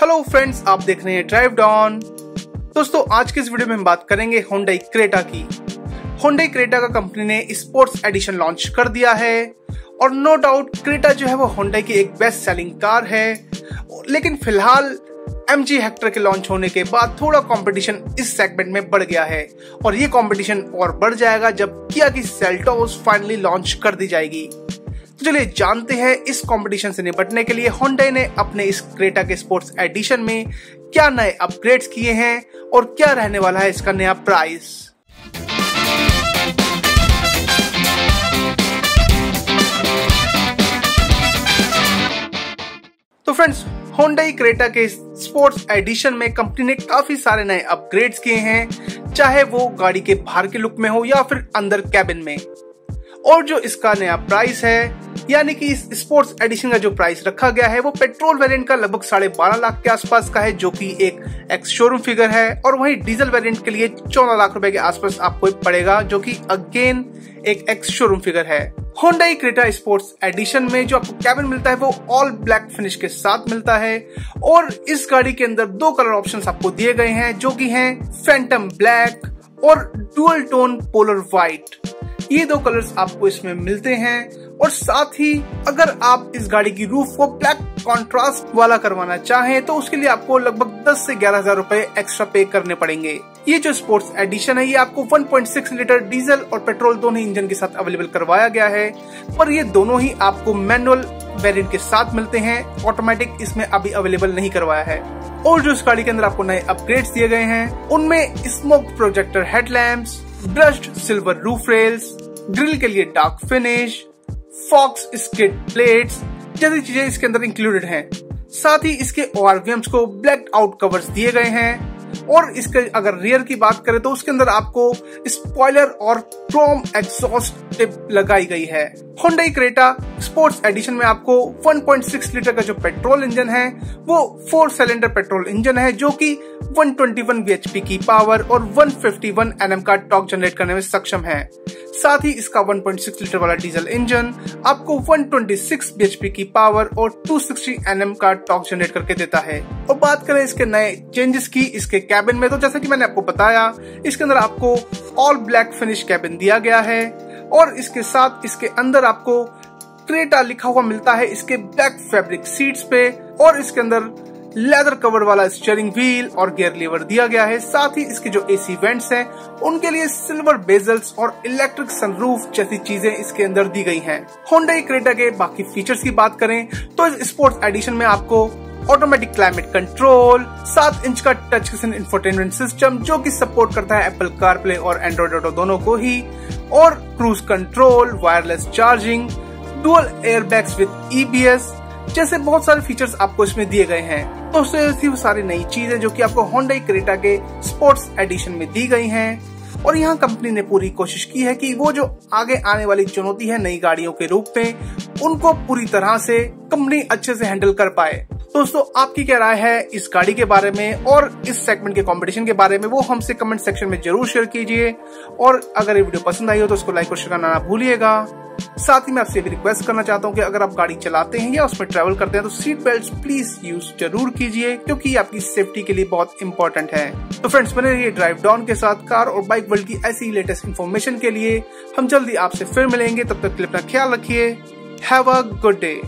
Hello friends आप देख रहे हैं ड्राइव डॉन दोस्तों, आज के इस वीडियो में हम बात करेंगे होंडाई क्रेटा की। होंडाई क्रेटा का कंपनी ने स्पोर्ट्स एडिशन लॉन्च कर दिया है और नो डाउट क्रेटा जो है वो होंडाई की एक बेस्ट सेलिंग कार है। लेकिन फ़िलहाल एम जी हेक्टर के लॉन्च होने के बाद थोड़ा कंपटीशन इस सेगमेंट में बढ़ गया है और ये कंपटीशन और बढ़ जाएगा जब किया की सेल्टोस फाइनली लॉन्च कर दी जाएगी। तो चलिए जानते हैं इस कंपटीशन से निपटने के लिए होंडे ने अपने इस क्रेटा के स्पोर्ट्स एडिशन में क्या नए अपग्रेड्स किए हैं और क्या रहने वाला है इसका नया प्राइस तो फ्रेंड्स होंडई क्रेटा के स्पोर्ट्स एडिशन में कंपनी ने काफ़ी सारे नए अपग्रेड्स किए हैं, चाहे वो गाड़ी के बाहर के लुक में हो या फिर अंदर कैबिन में। और जो इसका नया प्राइस है यानी कि इस स्पोर्ट्स एडिशन का जो प्राइस रखा गया है, वो पेट्रोल वेरिएंट का लगभग साढ़े बारह लाख के आसपास का है, जो कि एक एक्स शोरूम फिगर है, और वहीं डीजल वेरिएंट के लिए चौदह लाख रुपए के आसपास आपको पड़ेगा, जो कि अगेन एक एक्स शोरूम फिगर है। होंडाई क्रेटा स्पोर्ट्स एडिशन में जो आपको कैबिन मिलता है, वो ऑल ब्लैक फिनिश के साथ मिलता है, और इस गाड़ी के अंदर दो कलर ऑप्शंस आपको दिए गए हैं, जो कि हैं फैंटम ब्लैक और डुअल टोन पोलर व्हाइट ये दो कलर्स आपको इसमें मिलते हैं। और साथ ही, अगर आप इस गाड़ी की रूफ को ब्लैक कॉन्ट्रास्ट वाला करवाना चाहें तो उसके लिए आपको लगभग 10 से ग्यारह हज़ार रूपए एक्स्ट्रा पे करने पड़ेंगे। ये जो स्पोर्ट्स एडिशन है, ये आपको 1.6 लीटर डीजल और पेट्रोल दोनों इंजन के साथ अवेलेबल करवाया गया है। पर ये दोनों ही आपको मैनुअल वेरिएंट के साथ मिलते हैं। ऑटोमेटिक इसमें अभी अवेलेबल नहीं करवाया है। और जो इस गाड़ी के अंदर आपको नए अपग्रेड्स दिए गए हैं, उनमें smoke projector headlamps brushed silver roof rails grille के लिए dark finish faux skid plates जैसी चीज़ें इसके अंदर इंक्लूडेड हैं। साथ ही इसके ओआरवीएम्स को ब्लैक आउट कवर्स दिए गए हैं। और इसके अगर रियर की बात करें तो उसके अंदर आपको स्पॉइलर और क्रोम एग्जॉस्ट टिप लगाई गई है। होंडाई क्रेटा स्पोर्ट्स एडिशन में आपको 1.6 लीटर का जो पेट्रोल इंजन है, वो फोर सिलेंडर पेट्रोल इंजन है, जो कि 121 bhp की पावर और 151 nm का टॉक जनरेट करने में सक्षम है। साथ ही इसका 1.6 लीटर वाला डीजल इंजन आपको 126 bhp की पावर और 260 nm का टॉक जनरेट करके देता है। और बात करें इसके नए चेंजेस की, इसके कैबिन में तो जैसा कि मैंने आपको बताया, इसके अंदर आपको ऑल ब्लैक फिनिश कैबिन दिया गया है और इसके साथ इसके अंदर आपको क्रेटा लिखा हुआ मिलता है इसके ब्लैक फैब्रिक सीट्स पे और इसके अंदर लेदर कवर वाला स्टीयरिंग व्हील और गियर लीवर दिया गया है साथ ही इसके जो एसी वेंट्स हैं, उनके लिए सिल्वर बेजल्स और इलेक्ट्रिक सनरूफ जैसी चीज़ें इसके अंदर दी गई हैं। होंडा क्रेटा के बाकी फीचर्स की बात करें तो इस स्पोर्ट्स एडिशन में आपको ऑटोमेटिक क्लाइमेट कंट्रोल सात इंच का टच स्क्रीन इंफोटेनमेंट सिस्टम जो कि सपोर्ट करता है एप्पल कारप्ले और एंड्रॉइड ऑटो दोनों को ही, और cruise control wireless charging dual airbags with EBS जैसे बहुत सारे फीचर्स आपको इसमें दिए गए हैं दोस्तों ऐसी वो सारी नई चीज़ें जो कि आपको होंडा क्रेटा के स्पोर्ट्स एडिशन में दी गई हैं। और यहाँ कंपनी ने पूरी कोशिश की है कि वो जो आगे आने वाली चुनौती है नई गाड़ियों के रूप में, उनको पूरी तरह से कंपनी अच्छे से हैंडल कर पाए। दोस्तों, आपकी क्या राय है इस गाड़ी के बारे में और इस सेगमेंट के कंपटीशन के बारे में, वो हमसे कमेंट सेक्शन में ज़रूर शेयर कीजिए। और अगर ये वीडियो पसंद आई हो तो उसको लाइक और शेयर करना ना भूलिएगा। साथ ही मैं आपसे भी रिक्वेस्ट करना चाहता हूँ कि अगर आप गाड़ी चलाते हैं या उसमें ट्रेवल करते हैं तो सीट बेल्ट प्लीज़ यूज़ ज़रूर कीजिए, क्योंकि आपकी सेफ्टी के लिए बहुत इंपॉर्टेंट है। तो फ्रेंड्स बने रहिए ड्राइव डाउन के साथ कार और बाइक वर्ल्ड की ऐसी लेटेस्ट इन्फॉर्मेशन के लिए। हम जल्दी आपसे फिर मिलेंगे, तब तक अपना ख्याल रखिये हैव अ गुड डे